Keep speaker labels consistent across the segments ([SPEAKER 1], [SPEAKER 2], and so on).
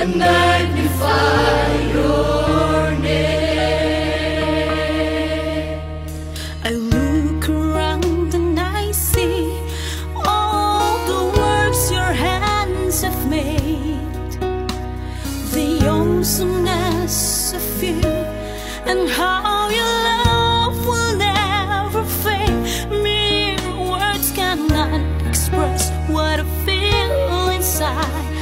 [SPEAKER 1] and magnify your name.
[SPEAKER 2] I look around and I see all the works your hands have made, the oneness of you, and how your love will never fade. Mere words cannot express what I feel inside.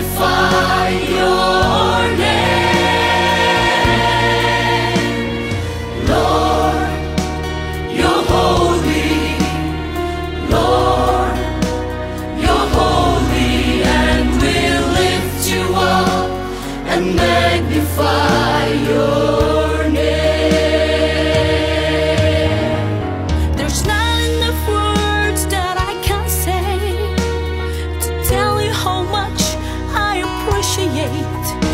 [SPEAKER 1] magnify your
[SPEAKER 2] appreciate.